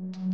Mm-hmm.